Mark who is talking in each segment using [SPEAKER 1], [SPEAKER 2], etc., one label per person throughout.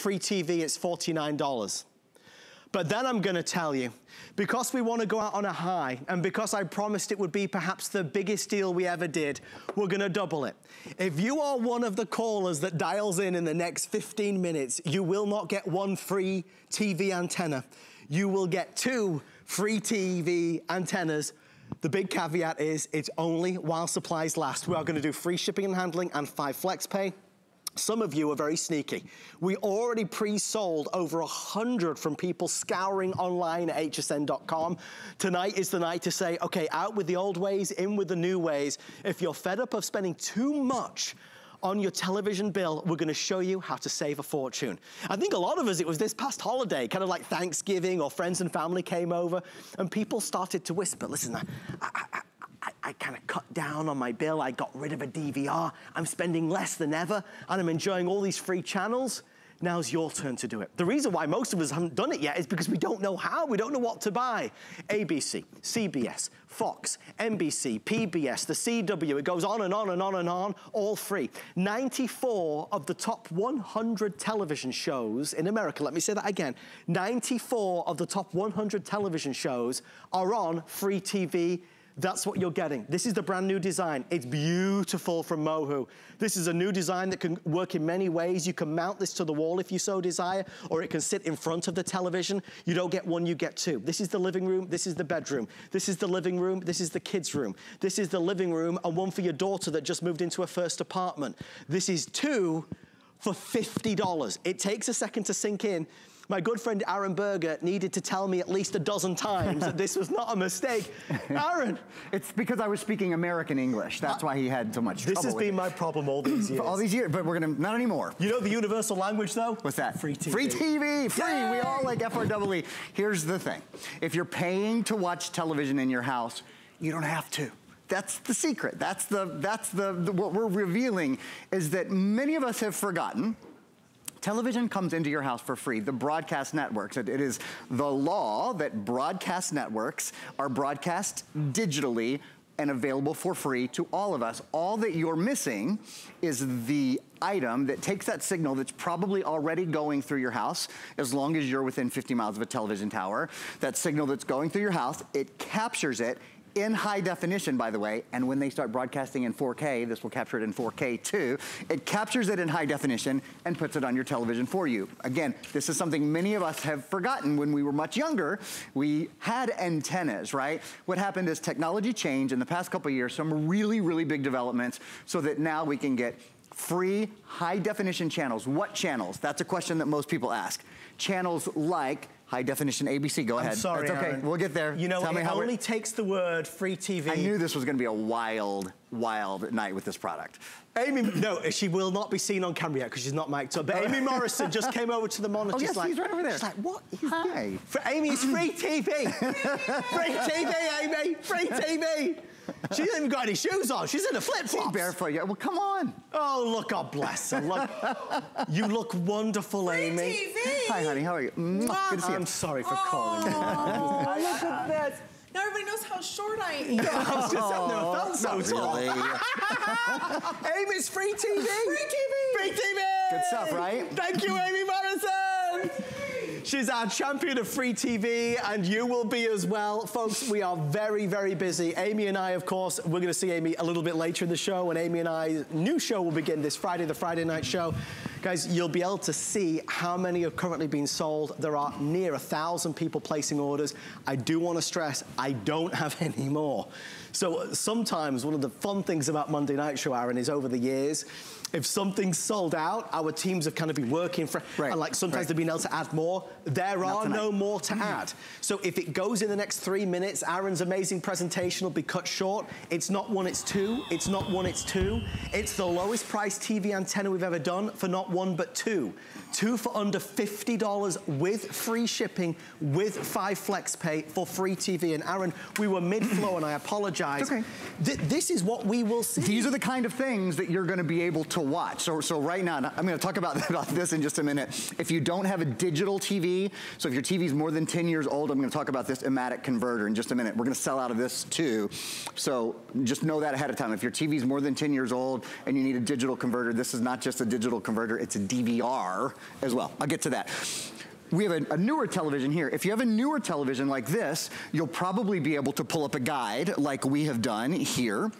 [SPEAKER 1] free TV, it's $49. But then I'm gonna tell you, because we wanna go out on a high, and because I promised it would be perhaps the biggest deal we ever did, we're gonna double it. If you are one of the callers that dials in in the next 15 minutes, you will not get one free TV antenna. You will get two free TV antennas the big caveat is it's only while supplies last. We are gonna do free shipping and handling and five flex pay. Some of you are very sneaky. We already pre-sold over a hundred from people scouring online at hsn.com. Tonight is the night to say, okay, out with the old ways, in with the new ways. If you're fed up of spending too much on your television bill, we're gonna show you how to save a fortune. I think a lot of us, it was this past holiday, kind of like Thanksgiving or friends and family came over and people started to whisper, listen, I, I, I, kind of cut down on my bill. I got rid of a DVR. I'm spending less than ever, and I'm enjoying all these free channels. Now's your turn to do it. The reason why most of us haven't done it yet is because we don't know how. We don't know what to buy. ABC, CBS, Fox, NBC, PBS, the CW, it goes on and on and on and on, all free. 94 of the top 100 television shows in America, let me say that again, 94 of the top 100 television shows are on free TV that's what you're getting. This is the brand new design. It's beautiful from Mohu. This is a new design that can work in many ways. You can mount this to the wall if you so desire, or it can sit in front of the television. You don't get one, you get two. This is the living room, this is the bedroom. This is the living room, this is the kids' room. This is the living room, and one for your daughter that just moved into a first apartment. This is two for $50. It takes a second to sink in, my good friend Aaron Berger needed to tell me at least a dozen times that this was not a mistake. Aaron.
[SPEAKER 2] It's because I was speaking American English. That's why he had so much
[SPEAKER 1] trouble
[SPEAKER 2] This
[SPEAKER 1] has been
[SPEAKER 2] it.
[SPEAKER 1] my problem all these years.
[SPEAKER 2] all these years, but we're gonna, not anymore.
[SPEAKER 1] You know the universal language though?
[SPEAKER 2] What's that?
[SPEAKER 1] Free TV.
[SPEAKER 2] Free TV, free. Yay! We all like FRWE. Here's the thing. If you're paying to watch television in your house, you don't have to. That's the secret. That's the, that's the, the what we're revealing is that many of us have forgotten Television comes into your house for free, the broadcast networks. it, it is the law that broadcast networks are broadcast digitally and available for free to all of us. All that you're missing is the item that takes that signal that's probably already going through your house, as long as you're within 50 miles of a television tower. That signal that's going through your house, it captures it, in high definition, by the way, and when they start broadcasting in 4K, this will capture it in 4K too, it captures it in high definition and puts it on your television for you. Again, this is something many of us have forgotten when we were much younger. We had antennas, right? What happened is technology changed in the past couple years, some really, really big developments so that now we can get free high definition channels. What channels? That's a question that most people ask. Channels like High definition ABC, go
[SPEAKER 1] I'm
[SPEAKER 2] ahead.
[SPEAKER 1] sorry,
[SPEAKER 2] That's okay,
[SPEAKER 1] Aaron.
[SPEAKER 2] we'll get there.
[SPEAKER 1] You know,
[SPEAKER 2] Tell
[SPEAKER 1] it only takes the word free TV.
[SPEAKER 2] I knew this was gonna be a wild, wild at night with this product.
[SPEAKER 1] Amy, no, she will not be seen on camera yet because she's not mic'd up. But Amy Morrison just came over to the monitor.
[SPEAKER 2] Oh yes,
[SPEAKER 1] like,
[SPEAKER 2] he's right over there.
[SPEAKER 1] She's like, what?
[SPEAKER 2] Hi.
[SPEAKER 1] For Amy, it's free TV. free TV, Amy. Free TV. She hasn't even got any shoes on. She's in a flip-flops.
[SPEAKER 2] She's barefoot. Yeah, well, come on.
[SPEAKER 1] Oh, look, God bless her. Look, you look wonderful,
[SPEAKER 3] Free
[SPEAKER 1] Amy.
[SPEAKER 3] TV.
[SPEAKER 2] Hi, honey. How are you? Mwah. Good to see you.
[SPEAKER 1] I'm sorry for calling.
[SPEAKER 3] Oh, look at this. Now everybody knows how short I am.
[SPEAKER 1] I was just, I've never felt so
[SPEAKER 2] Not
[SPEAKER 1] tall.
[SPEAKER 2] really.
[SPEAKER 1] Amy's free TV.
[SPEAKER 3] Free TV.
[SPEAKER 1] Free TV.
[SPEAKER 2] Good stuff, right?
[SPEAKER 1] Thank you, Amy Morrison. She's our champion of free TV, and you will be as well. Folks, we are very, very busy. Amy and I, of course, we're going to see Amy a little bit later in the show, and Amy and I's new show will begin this Friday, the Friday night show. Guys, you'll be able to see how many have currently been sold. There are near a thousand people placing orders. I do want to stress, I don't have any more. So sometimes one of the fun things about Monday Night Show, Aaron, is over the years, if something's sold out, our teams have kind of been working for,
[SPEAKER 2] Right,
[SPEAKER 1] and like sometimes
[SPEAKER 2] right.
[SPEAKER 1] they've been able to add more. There
[SPEAKER 2] Not
[SPEAKER 1] are
[SPEAKER 2] tonight.
[SPEAKER 1] no more to add. So if it goes in the next three minutes, Aaron's amazing presentation will be cut short. It's not one, it's two. It's not one, it's two. It's the lowest price TV antenna we've ever done for not one, but two. Two for under $50 with free shipping, with five flex pay for free TV. And Aaron, we were mid-flow and I apologize.
[SPEAKER 2] It's okay.
[SPEAKER 1] Th this is what we will see.
[SPEAKER 2] These are the kind of things that you're gonna be able to to watch. So, so right now, I'm gonna talk about, about this in just a minute. If you don't have a digital TV, so if your TV is more than 10 years old, I'm gonna talk about this Ematic converter in just a minute. We're gonna sell out of this too. So just know that ahead of time. If your TV is more than 10 years old and you need a digital converter, this is not just a digital converter, it's a DVR as well. I'll get to that we have a, a, newer television here. If you have a newer television like this, you'll probably be able to pull up a guide like we have done here.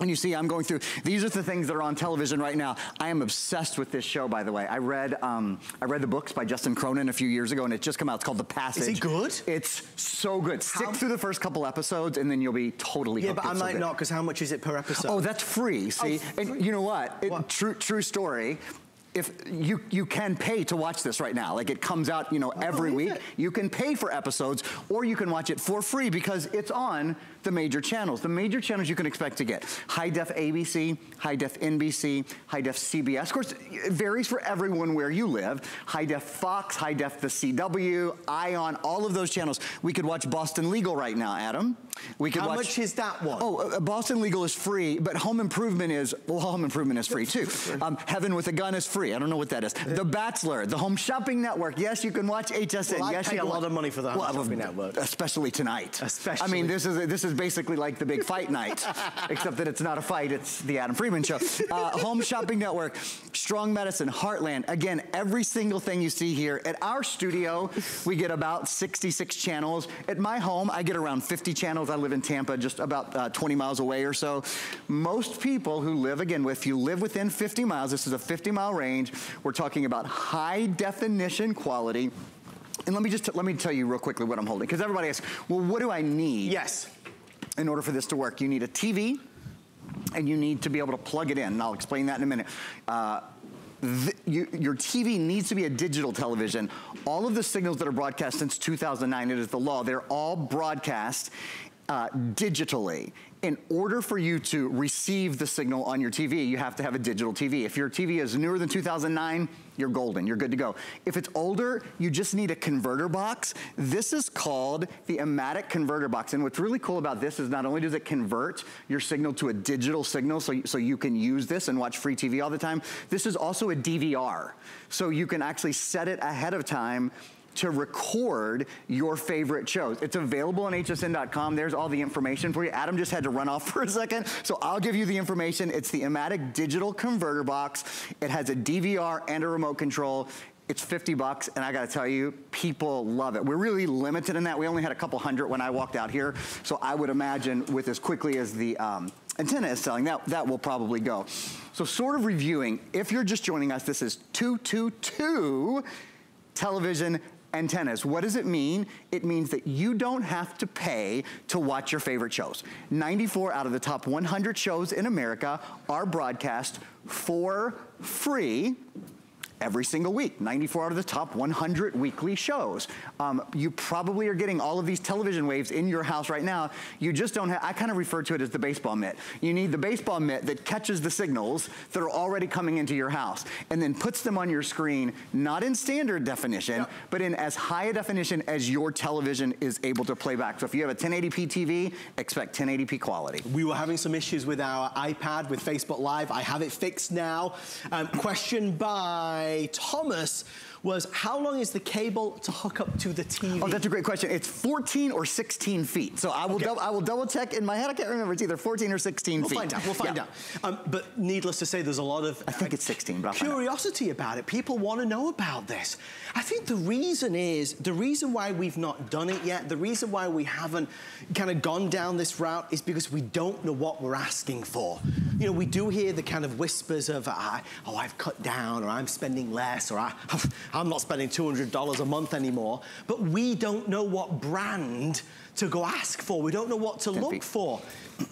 [SPEAKER 2] And you see, I'm going through, these are the things that are on television right now. I am obsessed with this show, by the way. I read, um, I read the books by Justin Cronin a few years ago, and it just came out. It's called The Passage.
[SPEAKER 1] Is he good?
[SPEAKER 2] It's so good. How? Stick through the first couple episodes, and then you'll be totally
[SPEAKER 1] Yeah, but I might not, because how much is it per episode?
[SPEAKER 2] Oh, that's free, see? Oh, free? And you know what? It, what? True, true story if you you can pay to watch this right now like it comes out you know every week it. you can pay for episodes or you can watch it for free because it's on the major channels the major channels you can expect to get high def abc high def nbc high def cbs of course it varies for everyone where you live high def fox high def the cw ion all of those channels we could watch boston legal right now adam we could
[SPEAKER 1] how
[SPEAKER 2] watch,
[SPEAKER 1] much is that one?
[SPEAKER 2] Oh, uh, Boston Legal is free, but Home Improvement is, well, Home Improvement is free too. Um, Heaven with a Gun is free. I don't know what that is. The Bachelor, the Home Shopping Network. Yes, you can watch HSN.
[SPEAKER 1] Well,
[SPEAKER 2] yes,
[SPEAKER 1] I pay
[SPEAKER 2] you
[SPEAKER 1] a lot of money for the Home well, Shopping Network.
[SPEAKER 2] Especially tonight.
[SPEAKER 1] Especially.
[SPEAKER 2] I mean, this is, this is basically like the big fight night, except that it's not a fight, it's the Adam Freeman Show. Uh, Home Shopping Network, Strong Medicine, Heartland. Again, every single thing you see here. At our studio, we get about 66 channels. At my home, I get around 50 channels. I live in Tampa, just about uh, 20 miles away or so. Most people who live, again, if you live within 50 miles, this is a 50 mile range, we're talking about high definition quality. And let me just, let me tell you real quickly what I'm holding, because everybody asks, well, what do I need?
[SPEAKER 1] Yes.
[SPEAKER 2] In order for this to work, you need a TV, and you need to be able to plug it in, and I'll explain that in a minute. Uh, the, you, your TV needs to be a digital television. All of the signals that are broadcast since 2009, it is the law, they're all broadcast uh, digitally. In order for you to receive the signal on your TV, you have to have a digital TV. If your TV is newer than 2009, you're golden, you're good to go. If it's older, you just need a converter box. This is called the Ematic converter box. And what's really cool about this is not only does it convert your signal to a digital signal so, so you can use this and watch free TV all the time, this is also a DVR. So you can actually set it ahead of time to record your favorite shows. It's available on hsn.com. There's all the information for you. Adam just had to run off for a second, so I'll give you the information. It's the Ematic Digital Converter Box. It has a DVR and a remote control. It's 50 bucks, and I gotta tell you, people love it. We're really limited in that. We only had a couple hundred when I walked out here, so I would imagine with as quickly as the um, antenna is selling, that, that will probably go. So sort of reviewing, if you're just joining us, this is 222 television antennas. What does it mean? It means that you don't have to pay to watch your favorite shows. 94 out of the top 100 shows in America are broadcast for free every single week, 94 out of the top 100 weekly shows. Um, you probably are getting all of these television waves in your house right now. You just don't have, I kind of refer to it as the baseball mitt. You need the baseball mitt that catches the signals that are already coming into your house and then puts them on your screen, not in standard definition, yep. but in as high a definition as your television is able to play back. So if you have a 1080p TV, expect 1080p quality.
[SPEAKER 1] We were having some issues with our iPad with Facebook Live. I have it fixed now. Um, question by Thomas was how long is the cable to hook up to the TV?
[SPEAKER 2] Oh, that's a great question. It's 14 or 16 feet. So I will, okay. I will double check in my head. I can't remember. It's either 14 or 16
[SPEAKER 1] we'll
[SPEAKER 2] feet.
[SPEAKER 1] We'll find out. We'll find
[SPEAKER 2] yeah.
[SPEAKER 1] out. Um, but needless to say, there's a lot of
[SPEAKER 2] I think uh, it's 16, but
[SPEAKER 1] curiosity about it. People want to know about this. I think the reason is the reason why we've not done it yet. The reason why we haven't kind of gone down this route is because we don't know what we're asking for. You know, we do hear the kind of whispers of, uh, oh, I've cut down, or I'm spending less, or I, I'm not spending $200 a month anymore. But we don't know what brand to go ask for. We don't know what to look for.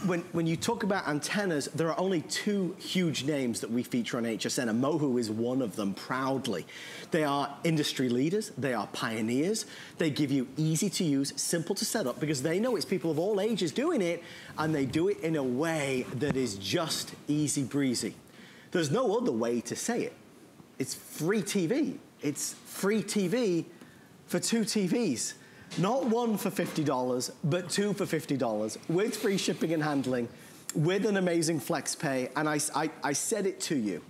[SPEAKER 1] When, when you talk about antennas, there are only two huge names that we feature on HSN, and Mohu is one of them proudly. They are industry leaders, they are pioneers, they give you easy to use, simple to set up, because they know it's people of all ages doing it, and they do it in a way that is just easy breezy. There's no other way to say it. It's free TV. It's free TV for two TVs. Not one for $50, but two for $50 with free shipping and handling with an amazing flex pay, and I, I, I said it to you,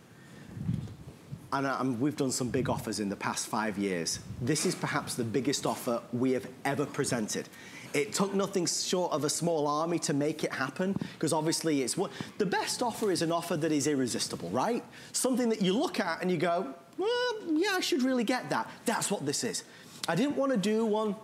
[SPEAKER 1] and I, we've done some big offers in the past five years. This is perhaps the biggest offer we have ever presented. It took nothing short of a small army to make it happen, because obviously it's what, the best offer is an offer that is irresistible, right? Something that you look at and you go, well, yeah, I should really get that. That's what this is. I didn't want to do one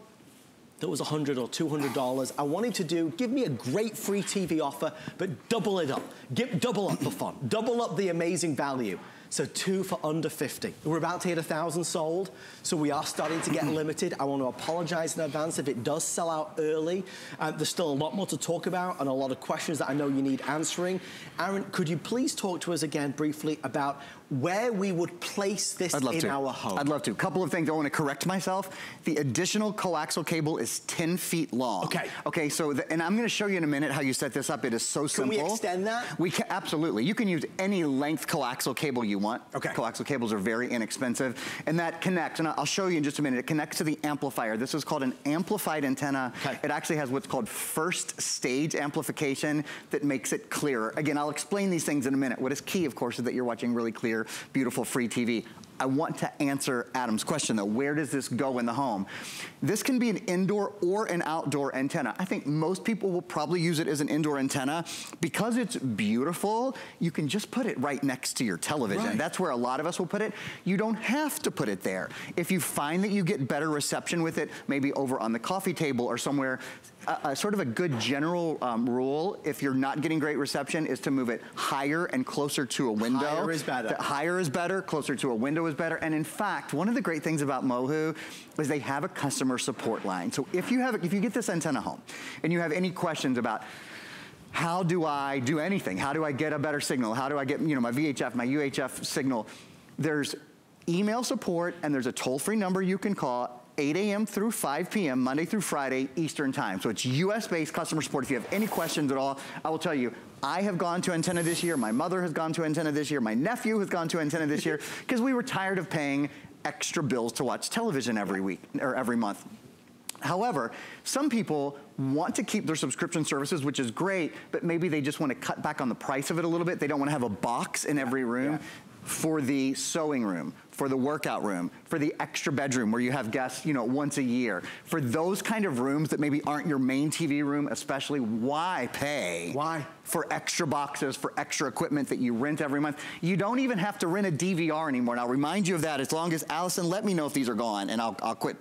[SPEAKER 1] that was 100 or $200. I wanted to do, give me a great free TV offer, but double it up. Give, double up the fun. Double up the amazing value. So two for under 50. We're about to hit a 1,000 sold, so we are starting to get limited. I want to apologize in advance if it does sell out early. Uh, there's still a lot more to talk about and a lot of questions that I know you need answering. Aaron, could you please talk to us again briefly about where we would place this in
[SPEAKER 2] to.
[SPEAKER 1] our home.
[SPEAKER 2] I'd love to. A couple of things. I want to correct myself. The additional coaxial cable is 10 feet long.
[SPEAKER 1] Okay.
[SPEAKER 2] Okay, so, the, and I'm going to show you in a minute how you set this up. It is so simple.
[SPEAKER 1] Can we extend that?
[SPEAKER 2] We can, absolutely. You can use any length coaxial cable you want.
[SPEAKER 1] Okay.
[SPEAKER 2] Coaxial cables are very inexpensive. And that connects, and I'll show you in just a minute, it connects to the amplifier. This is called an amplified antenna.
[SPEAKER 1] Okay.
[SPEAKER 2] It actually has what's called first stage amplification that makes it clearer. Again, I'll explain these things in a minute. What is key, of course, is that you're watching really clear, beautiful free TV. I want to answer Adam's question though. Where does this go in the home? This can be an indoor or an outdoor antenna. I think most people will probably use it as an indoor antenna. Because it's beautiful, you can just put it right next to your television.
[SPEAKER 1] Right.
[SPEAKER 2] That's where a lot of us will put it. You don't have to put it there. If you find that you get better reception with it, maybe over on the coffee table or somewhere, a, a sort of a good general um, rule, if you're not getting great reception, is to move it higher and closer to a window.
[SPEAKER 1] Higher is better.
[SPEAKER 2] The higher is better, closer to a window is better. And in fact, one of the great things about Mohu is they have a customer support line. So if you have, if you get this antenna home and you have any questions about how do I do anything? How do I get a better signal? How do I get, you know, my VHF, my UHF signal? There's email support and there's a toll-free number you can call 8 a.m. through 5 p.m., Monday through Friday, Eastern time. So it's US-based customer support. If you have any questions at all, I will tell you, I have gone to antenna this year, my mother has gone to antenna this year, my nephew has gone to antenna this year, because we were tired of paying extra bills to watch television every week, or every month. However, some people want to keep their subscription services, which is great, but maybe they just want to cut back on the price of it a little bit. They don't want to have a box in every room. Yeah for the sewing room, for the workout room, for the extra bedroom where you have guests, you know, once a year. For those kind of rooms that maybe aren't your main TV room, especially, why pay?
[SPEAKER 1] Why?
[SPEAKER 2] For extra boxes, for extra equipment that you rent every month. You don't even have to rent a DVR anymore. And I'll remind you of that as long as, Allison, let me know if these are gone and I'll, I'll quit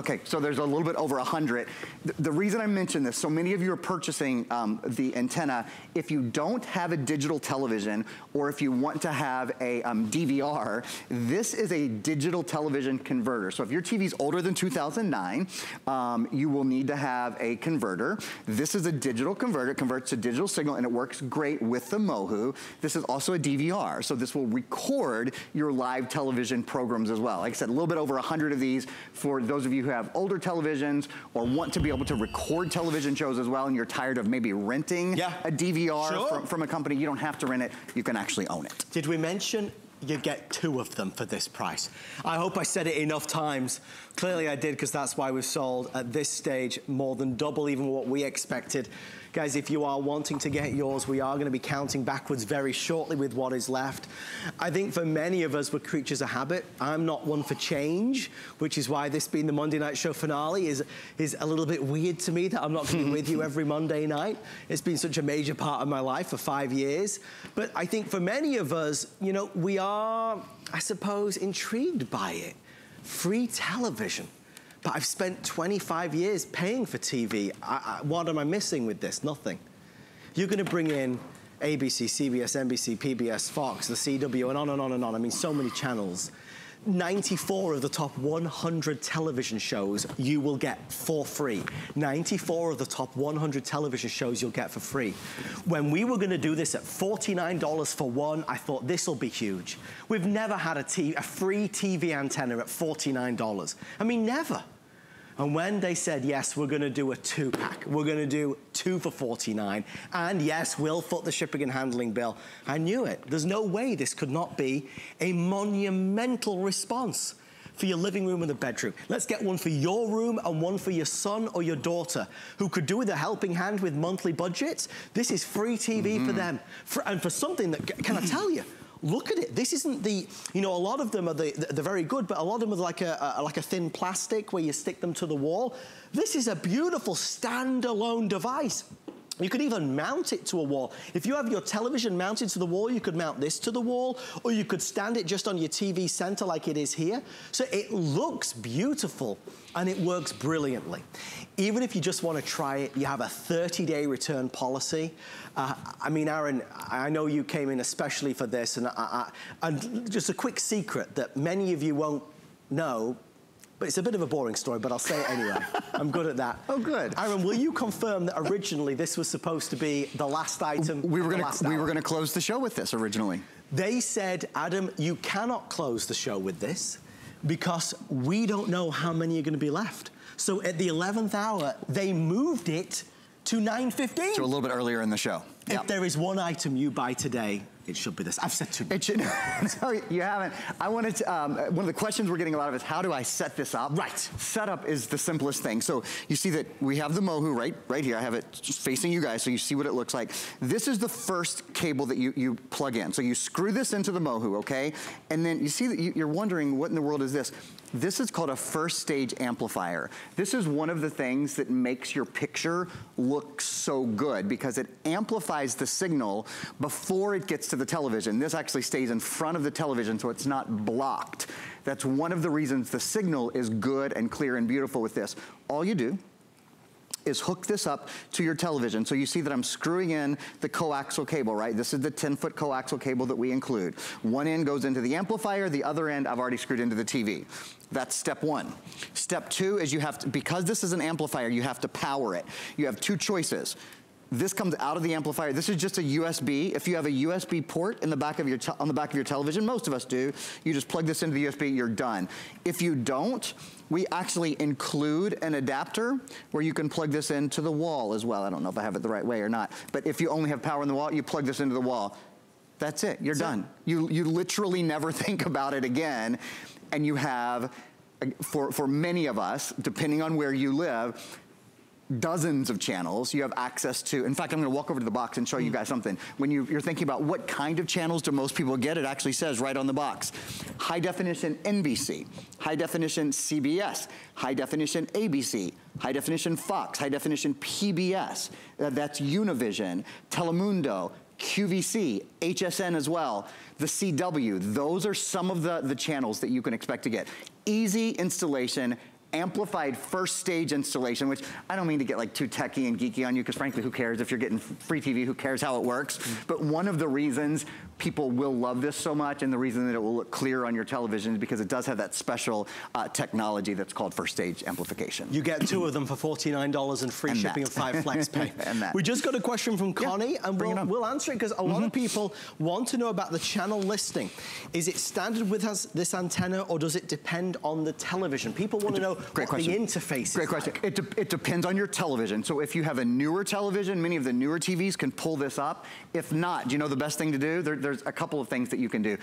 [SPEAKER 2] Okay, so there's a little bit over 100. The, the reason I mention this, so many of you are purchasing um, the antenna. If you don't have a digital television or if you want to have a um, DVR, this is a digital television converter. So if your TV is older than 2009, um, you will need to have a converter. This is a digital converter. It converts to digital signal and it works great with the Mohu. This is also a DVR, so this will record your live television programs as well. Like I said, a little bit over 100 of these for those of you you who have older televisions or want to be able to record television shows as well and you're tired of maybe renting
[SPEAKER 1] yeah.
[SPEAKER 2] a DVR
[SPEAKER 1] sure.
[SPEAKER 2] from, from a company, you don't have to rent it, you can actually own it.
[SPEAKER 1] Did we mention you get two of them for this price. I hope I said it enough times. Clearly I did because that's why we've sold at this stage more than double even what we expected. Guys, if you are wanting to get yours, we are going to be counting backwards very shortly with what is left. I think for many of us, we're creatures of habit. I'm not one for change, which is why this being the Monday night show finale is, is a little bit weird to me that I'm not going to be with you every Monday night. It's been such a major part of my life for five years. But I think for many of us, you know, we are, I suppose, intrigued by it. Free television but I've spent 25 years paying for TV. I, I, what am I missing with this? Nothing. You're gonna bring in ABC, CBS, NBC, PBS, Fox, the CW, and on and on and on. I mean, so many channels. 94 of the top 100 television shows you will get for free. 94 of the top 100 television shows you'll get for free. When we were gonna do this at $49 for one, I thought this'll be huge. We've never had a, a free TV antenna at $49. I mean, never. And when they said, yes, we're gonna do a two pack, we're gonna do two for 49, and yes, we'll foot the shipping and handling bill, I knew it. There's no way this could not be a monumental response for your living room and the bedroom. Let's get one for your room and one for your son or your daughter who could do with a helping hand with monthly budgets. This is free TV mm -hmm. for mm-hmm. them. For, and for something that, can I tell you, look at it. This isn't the, you know, a lot of them are the, they're very good, but a lot of them are like a, a, like a thin plastic where you stick them to the wall. This is a beautiful standalone device. You could even mount it to a wall. If you have your television mounted to the wall, you could mount this to the wall, or you could stand it just on your TV center like it is here. So it looks beautiful and it works brilliantly. Even if you just want to try it, you have a 30-day return policy. Uh, I mean, Aaron, I know you came in especially for this, and, I, I, and just a quick secret that many of you won't know, but it's a bit of a boring story, but I'll say it anyway. I'm good at that.
[SPEAKER 2] Oh, good.
[SPEAKER 1] Aaron, will you confirm that originally this was supposed to be the last item?
[SPEAKER 2] We were going to we were going to close the show with this originally.
[SPEAKER 1] They said, Adam, you cannot close the show with this because we don't know how many are going to be left. So at the 11th hour, they moved it to 9.15.
[SPEAKER 2] So a little bit earlier in the show.
[SPEAKER 1] If yep. there is one item you buy today, it should be this. I've said too much.
[SPEAKER 2] It should, no, you haven't. I wanted to, um, one of the questions we're getting a lot of is how do I set this up?
[SPEAKER 1] Right.
[SPEAKER 2] Setup is the simplest thing. So you see that we have the Mohu right, right here. I have it just facing you guys so you see what it looks like. This is the first cable that you, you plug in. So you screw this into the Mohu, okay? And then you see that you're wondering what in the world is this? This is called a first stage amplifier. This is one of the things that makes your picture look so good because it amplifies the signal before it gets to the television. This actually stays in front of the television so it's not blocked. That's one of the reasons the signal is good and clear and beautiful with this. All you do is hook this up to your television. So you see that I'm screwing in the coaxial cable, right? This is the 10 foot coaxial cable that we include. One end goes into the amplifier, the other end I've already screwed into the TV. That's step one. Step two is you have to, because this is an amplifier, you have to power it. You have two choices. This comes out of the amplifier. This is just a USB. If you have a USB port in the back of your on the back of your television, most of us do, you just plug this into the USB, you're done. If you don't, we actually include an adapter where you can plug this into the wall as well. I don't know if I have it the right way or not, but if you only have power in the wall, you plug this into the wall. That's it, you're That's done. It. You, you literally never think about it again, and you have, uh, for, for many of us, depending on where you live, dozens of channels you have access to. In fact, I'm gonna walk over to the box and show you guys something. When you, are thinking about what kind of channels do most people get, it actually says right on the box. High definition NBC, high definition CBS, high definition ABC, high definition Fox, high definition PBS, uh, that's Univision, Telemundo, QVC, HSN as well, the CW. Those are some of the, the channels that you can expect to get. Easy installation, amplified first stage installation, which I don't mean to get like too techy and geeky on you, because frankly, who cares if you're getting free TV, who cares how it works? Mm -hmm. But one of the reasons people will love this so much and the reason that it will look clear on your television is because it does have that special uh, technology that's called first stage amplification.
[SPEAKER 1] You get two of them for $49 and free and shipping that. and five flex pay. and that. We just got a question from Connie yeah, and we'll, we'll, answer it because a lot mm -hmm. of mm-hmm. people want to know about the channel listing. Is it standard with this antenna or does it depend on the television? People want to know Great what question. the interface is.
[SPEAKER 2] Great question.
[SPEAKER 1] Like.
[SPEAKER 2] It, de it depends on your television. So if you have a newer television, many of the newer TVs can pull this up. If not, do you know the best thing to do? There, there's a couple of things that you can do.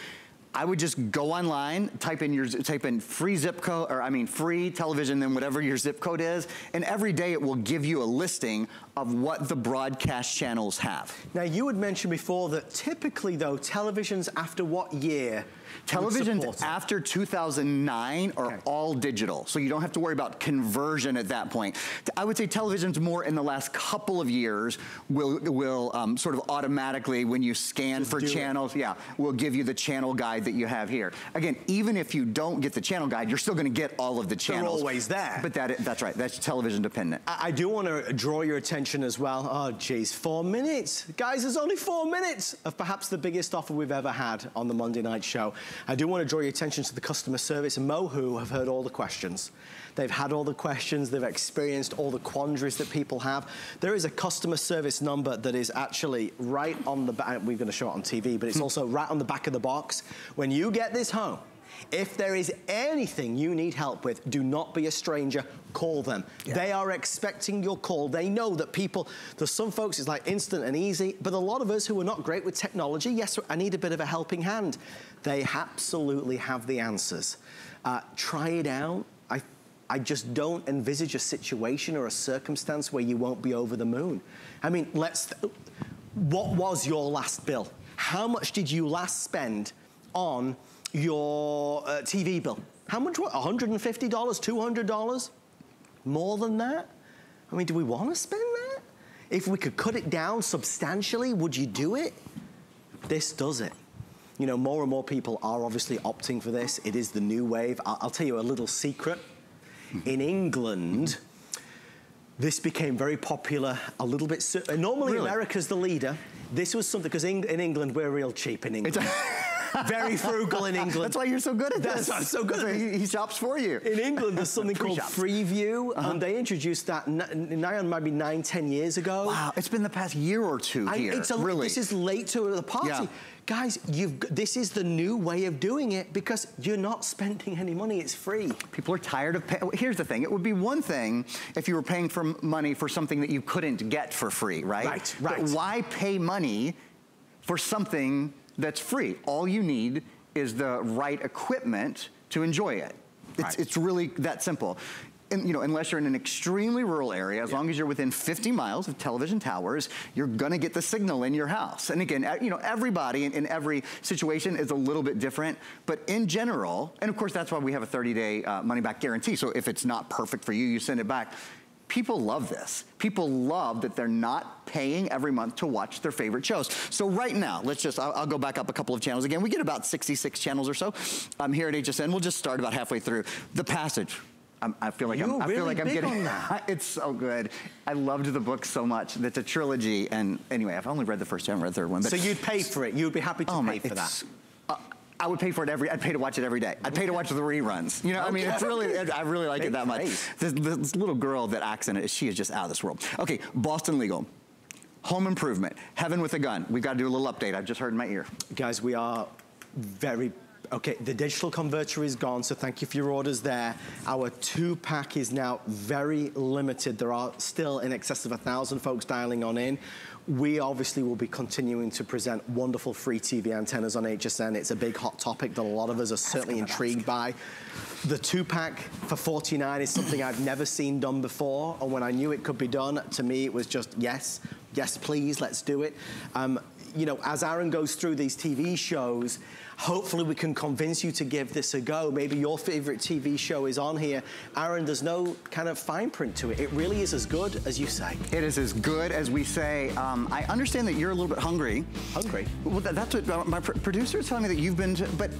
[SPEAKER 2] I would just go online, type in your type in free zip code, or I mean free television, then whatever your zip code is, and every day it will give you a listing of what the broadcast channels have.
[SPEAKER 1] Now you had mentioned before that typically though, televisions after what year
[SPEAKER 2] Televisions after 2009 are okay. all digital, so you don't have to worry about conversion at that point. I would say televisions more in the last couple of years will will um, sort of automatically, when you scan Just for channels, it. yeah, will give you the channel guide that you have here. Again, even if you don't get the channel guide, you're still gonna get all of the channels.
[SPEAKER 1] They're always there.
[SPEAKER 2] But that, that's right, that's television dependent.
[SPEAKER 1] I, I do wanna draw your attention as well. Oh, geez, four minutes. Guys, there's only four minutes of perhaps the biggest offer we've ever had on the Monday night show. I do want to draw your attention to the customer service. Mohu have heard all the questions. They've had all the questions. They've experienced all the quandaries that people have. There is a customer service number that is actually right on the back. We're going to show it on TV, but it's hmm. also right on the back of the box. When you get this home, if there is anything you need help with, do not be a stranger, call them. Yeah. They are expecting your call. They know that people, there's some folks it's like instant and easy, but a lot of us who are not great with technology, yes, I need a bit of a helping hand They absolutely have the answers. Uh, try it out. I, I just don't envisage a situation or a circumstance where you won't be over the moon. I mean, let's, what was your last bill? How much did you last spend on your uh, TV bill? How much, what, $150, $200? More than that? I mean, do we want to spend that? If we could cut it down substantially, would you do it? This does it. You know, more and more people are obviously opting for this. It is the new wave. I'll, I'll tell you a little secret. Mm-hmm. In England, this became very popular a little bit. Normally, really? America's the leader. This was something, because in, in England, we're real cheap in England. very frugal in England.
[SPEAKER 2] That's why you're so good at
[SPEAKER 1] That's
[SPEAKER 2] this.
[SPEAKER 1] That's so good at
[SPEAKER 2] he, he, shops for you.
[SPEAKER 1] In England, there's something called shops. Freeview, uh -huh. and they introduced that now maybe nine, ten years ago.
[SPEAKER 2] Wow, it's been the past year or two I, here,
[SPEAKER 1] it's a,
[SPEAKER 2] really.
[SPEAKER 1] This is late to the party. Yeah. Guys, this is the new way of doing it because you're not spending any money, it's free.
[SPEAKER 2] People are tired of paying. Here's the thing, it would be one thing if you were paying for money for something that you couldn't get for free, right?
[SPEAKER 1] Right, right.
[SPEAKER 2] But why pay money for something that's free? All you need is the right equipment to enjoy it. It's, right. it's really that simple. And, you know, unless you're in an extremely rural area, as yeah. long as you're within 50 miles of television towers, you're gonna get the signal in your house. And again, you know, everybody in, in every situation is a little bit different, but in general, and of course that's why we have a 30-day uh, money-back guarantee, so if it's not perfect for you, you send it back. People love this. People love that they're not paying every month to watch their favorite shows. So right now, let's just, I'll, I'll go back up a couple of channels again. We get about 66 channels or so um, here at HSN. We'll just start about halfway through. The Passage. I'm, i feel like
[SPEAKER 1] You're
[SPEAKER 2] I'm, I
[SPEAKER 1] really
[SPEAKER 2] feel like I'm getting.
[SPEAKER 1] it's
[SPEAKER 2] so good. I loved the book so much. It's a trilogy, and anyway, I've only read the first. I haven't read the third one.
[SPEAKER 1] so you'd pay for it. You'd be happy to
[SPEAKER 2] oh
[SPEAKER 1] pay
[SPEAKER 2] my,
[SPEAKER 1] for that.
[SPEAKER 2] I would pay for it every, I'd pay to watch it every day. I'd pay to watch the reruns. You know, okay. I mean, it's really, I really like it that much. This, this, little girl that acts in it, she is just out of this world. Okay, Boston Legal. Home Improvement, Heaven with a Gun. We've got to do a little update. I've just heard in my ear.
[SPEAKER 1] Guys, we are very Okay, the digital converter is gone, so thank you for your orders there. Our two-pack is now very limited. There are still in excess of a 1,000 folks dialing on in. We obviously will be continuing to present wonderful free TV antennas on HSN. It's a big hot topic that a lot of us are certainly intrigued by. The two-pack for 49 is something I've never seen done before, and when I knew it could be done, to me it was just, yes, yes please, let's do it. Um, you know, as Aaron goes through these TV shows, hopefully we can convince you to give this a go. Maybe your favorite TV show is on here. Aaron, there's no kind of fine print to it. It really is as good as you say.
[SPEAKER 2] It is as good as we say. Um, I understand that you're a little bit hungry.
[SPEAKER 1] Hungry?
[SPEAKER 2] Well, that's what uh, my pr producer is telling me that you've been, to, but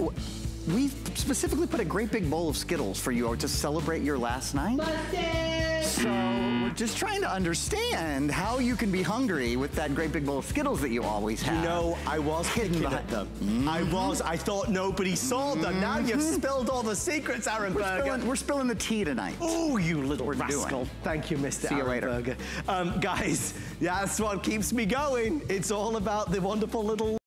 [SPEAKER 2] we specifically put a great big bowl of Skittles for you to celebrate your last night.
[SPEAKER 3] Busted!
[SPEAKER 2] So we're just trying to understand how you can be hungry with that great big bowl of Skittles that you always have.
[SPEAKER 1] You know, I was hidden behind them. Mm -hmm. I was. I thought nobody saw them. Mm -hmm. Now you've mm-hmm. spilled all the secrets, Aaron
[SPEAKER 2] we're
[SPEAKER 1] Berger.
[SPEAKER 2] Spilling, we're spilling the tea tonight.
[SPEAKER 1] Oh, you little we're rascal. Doing. Thank you, Mr.
[SPEAKER 2] See Aaron you later.
[SPEAKER 1] Berger. Um, guys, that's what keeps me going. It's all about the wonderful little